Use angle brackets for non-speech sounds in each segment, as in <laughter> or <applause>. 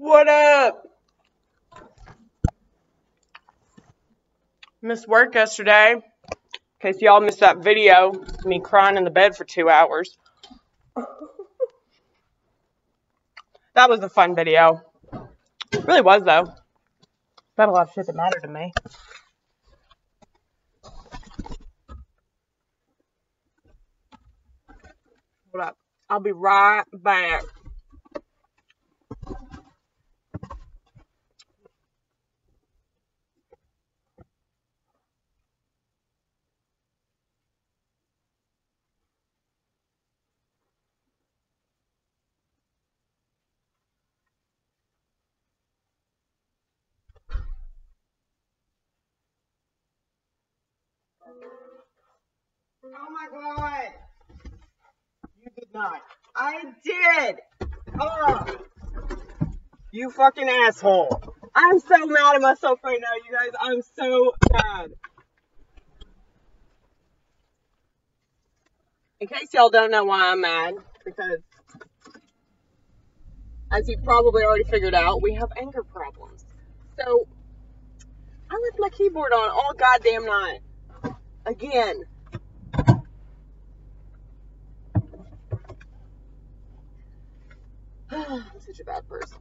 What up? Missed work yesterday. In case y'all missed that video, me crying in the bed for two hours. that was a fun video. It really was though. About a lot of shit that mattered to me. Hold up. I'll be right back. Oh my god. You did not. I did. Oh. You fucking asshole. I'm so mad at myself right now, you guys. I'm so mad. In case y'all don't know why I'm mad, because as you've probably already figured out, we have anger problems. So I left my keyboard on all goddamn night. Again. I'm such a bad person.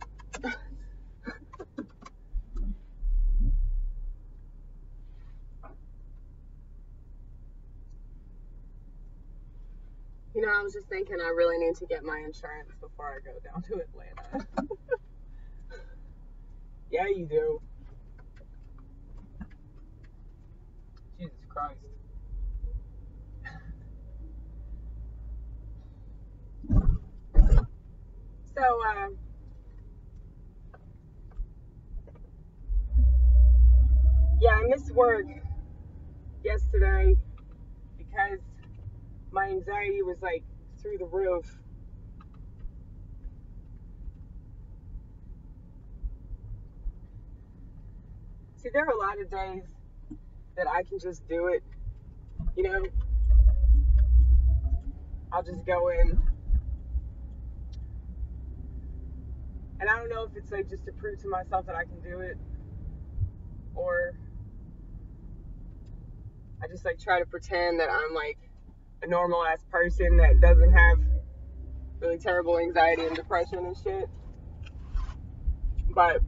you know, I was just thinking I really need to get my insurance before I go down to Atlanta. <laughs> yeah, you do. Jesus Christ. So, um, yeah, I missed work yesterday because my anxiety was like through the roof. See, there are a lot of days that I can just do it, you know. I'll just go in I don't know if it's like just to prove to myself that I can do it or I just like try to pretend that I'm like a normal ass person that doesn't have really terrible anxiety and depression and shit. But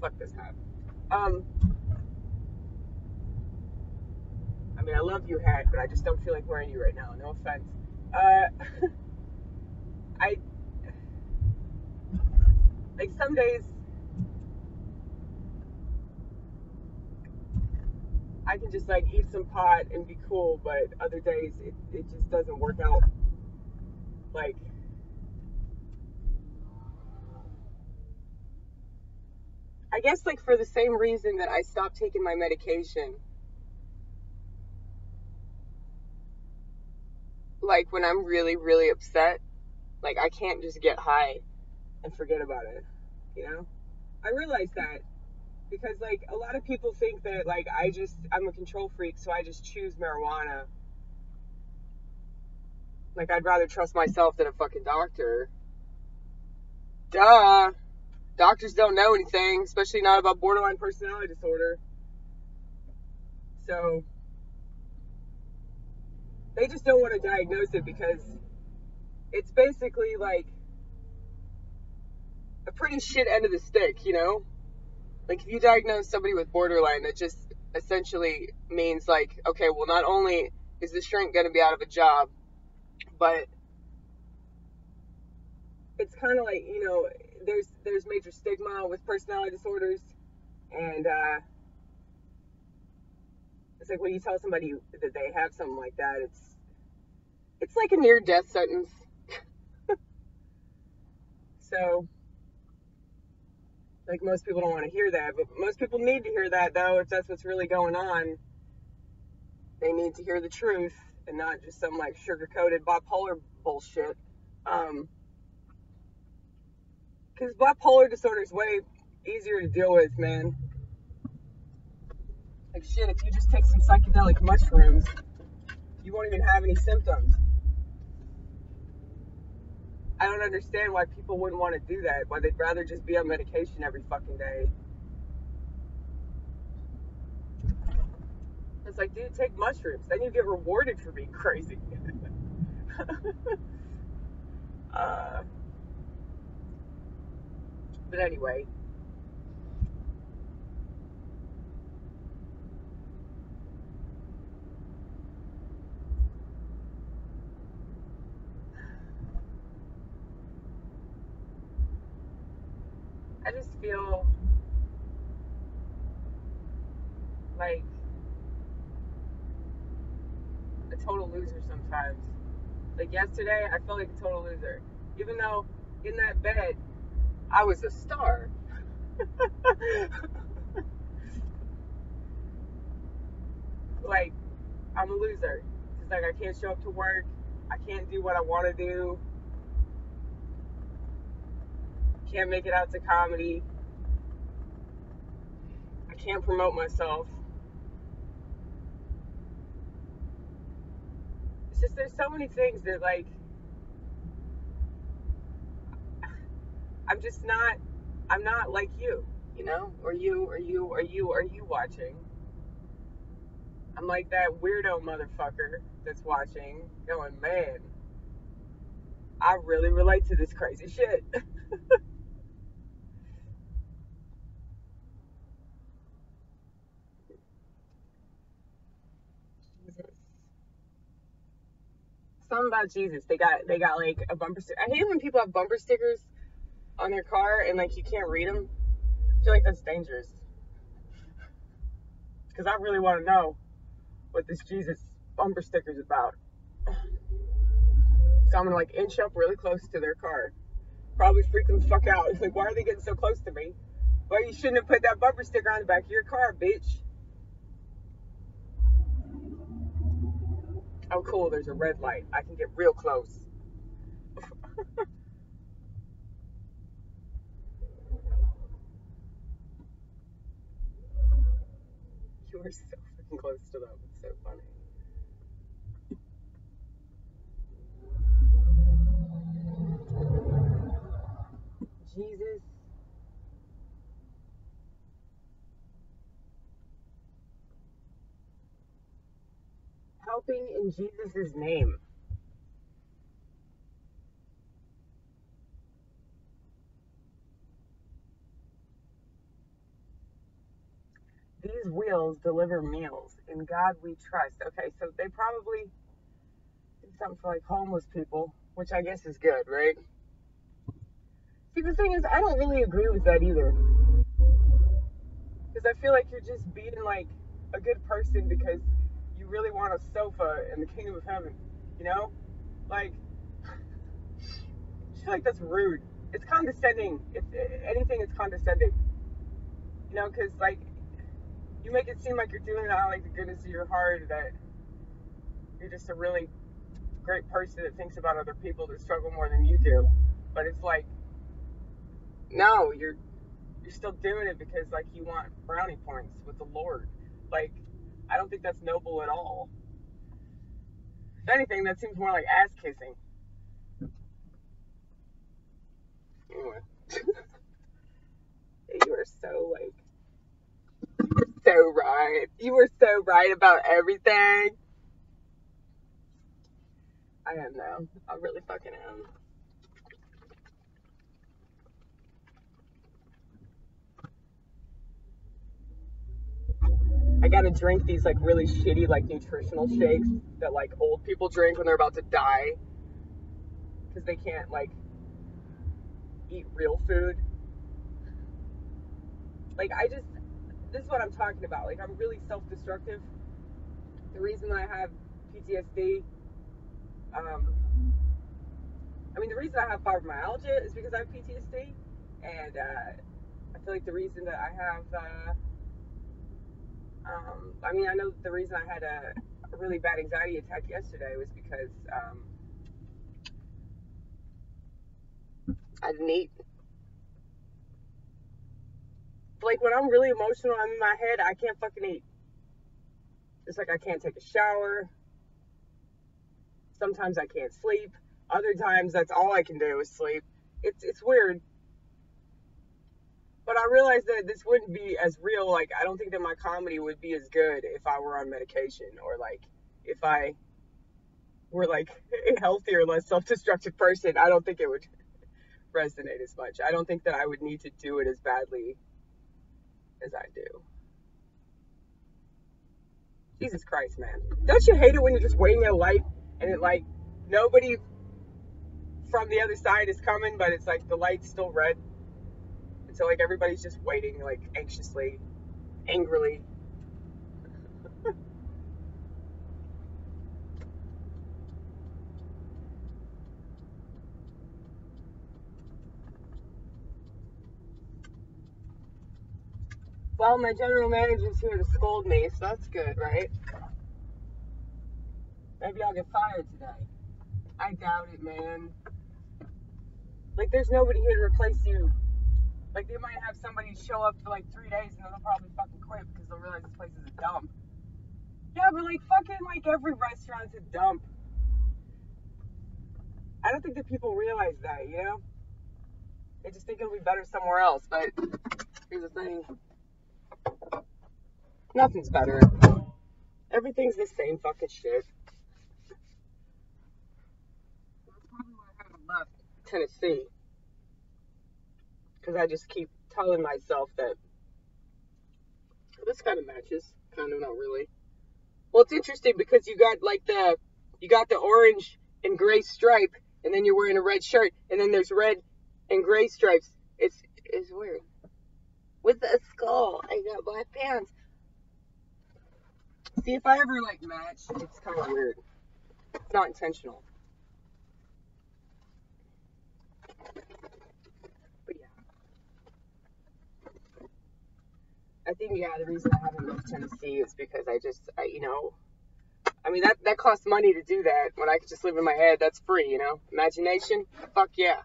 fuck this hat. Um I mean I love you hat, but I just don't feel like wearing you right now. No offense. Uh <laughs> I like some days I can just like eat some pot and be cool, but other days it, it just doesn't work out. Like I guess like for the same reason that I stopped taking my medication. Like when I'm really, really upset, like I can't just get high and forget about it. You know? I realize that because like a lot of people think that like I just I'm a control freak, so I just choose marijuana. Like I'd rather trust myself than a fucking doctor. Duh. Doctors don't know anything, especially not about borderline personality disorder. So they just don't want to diagnose it because it's basically like a pretty shit end of the stick, you know? Like if you diagnose somebody with borderline, that just essentially means like, okay, well not only is the shrink gonna be out of a job, but it's kind of like you know, there's there's major stigma with personality disorders, and uh, it's like when you tell somebody that they have something like that, it's it's like a near death sentence. <laughs> so like most people don't want to hear that, but most people need to hear that though if that's what's really going on. They need to hear the truth and not just some like sugar coated bipolar bullshit. Um, because bipolar disorder is way easier to deal with, man. Like shit, if you just take some psychedelic mushrooms, you won't even have any symptoms. I don't understand why people wouldn't want to do that. Why they'd rather just be on medication every fucking day. It's like, dude, take mushrooms. Then you get rewarded for being <laughs> crazy. <laughs> uh, but anyway. I just feel like a total loser sometimes. Like yesterday, I felt like a total loser. Even though in that bed, I was a star. <laughs> like, I'm a loser. It's like I can't show up to work. I can't do what I want to do. Can't make it out to comedy. I can't promote myself. It's just there's so many things that like I'm just not I'm not like you, you know? Or you or you or you or you watching. I'm like that weirdo motherfucker that's watching, going, man, I really relate to this crazy shit. <laughs> Jesus. Something about Jesus. They got they got like a bumper sticker. I hate when people have bumper stickers on their car and like you can't read them. I feel like that's dangerous. Because I really want to know what this Jesus bumper sticker is about. So I'm gonna like inch up really close to their car. Probably freak them the fuck out. It's <laughs> like, why are they getting so close to me? Well, you shouldn't have put that bumper sticker on the back of your car, bitch. Oh, cool. There's a red light. I can get real close. <laughs> you were so fucking close to them. It's so funny. Jesus. Helping in Jesus' name. These wheels deliver meals. In God we trust. Okay, so they probably did something for like homeless people, which I guess is good, right? See, the thing is, I don't really agree with that either. Because I feel like you're just being like a good person because really want a sofa in the kingdom of heaven. You know? Like, feel <sighs> like that's rude. It's condescending. If anything, it's condescending. You know, because like you make it seem like you're doing it out of like the goodness of your heart that you're just a really great person that thinks about other people that struggle more than you do. But it's like, no, you're you're still doing it because like you want brownie points with the Lord. Like, I don't think that's noble at all. If anything, that seems more like ass kissing. Anyway. <laughs> you are so like so right. You were so right about everything. I am now. I really fucking am. I gotta drink these like really shitty like nutritional shakes that like old people drink when they're about to die because they can't like eat real food. Like I just this is what I'm talking about. Like I'm really self-destructive. The reason I have PTSD, um, I mean the reason I have fibromyalgia is because I have PTSD, and uh, I feel like the reason that I have, uh, um, I mean I know the reason I had a, really bad anxiety attack yesterday was because um, I didn't eat like when I'm really emotional, I'm in my head, I can't fucking eat. It's like I can't take a shower. Sometimes I can't sleep. Other times, that's all I can do is sleep. It's it's weird. But I realized that this wouldn't be as real. Like, I don't think that my comedy would be as good if I were on medication or like if I were like <laughs> a healthier, less self-destructive person. I don't think it would resonate as much. I don't think that I would need to do it as badly as I do. Jesus Christ, man. Don't you hate it when you're just waiting a light and it like nobody from the other side is coming, but it's like the light's still red? And so like everybody's just waiting like anxiously, angrily. <laughs> well, my general manager's here to scold me, so that's good, right? Maybe I'll get fired today. I doubt it, man. Like, there's nobody here to replace you. Like, they might have somebody show up for like three days and then they'll probably fucking quit because they'll realize this place is a dump. Yeah, but like, fucking, like, every restaurant's a dump. I don't think that people realize that, you know? They just think it'll be better somewhere else, but here's the thing nothing's better. Everything's the same fucking shit. That's probably why I haven't left Tennessee. Because I just keep telling myself that this kind of matches. Kind of, not really. Well, it's interesting because you got like the you got the orange and gray stripe, and then you're wearing a red shirt, and then there's red and gray stripes. It's it's weird. With a skull, I got black pants. See if I ever like match, it's kind of weird. It's not intentional. I think yeah, the reason I haven't left Tennessee is because I just I, you know I mean that that costs money to do that when I could just live in my head, that's free, you know? Imagination? Fuck yeah.